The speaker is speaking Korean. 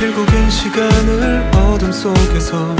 결국엔 시간을 어둠 속에서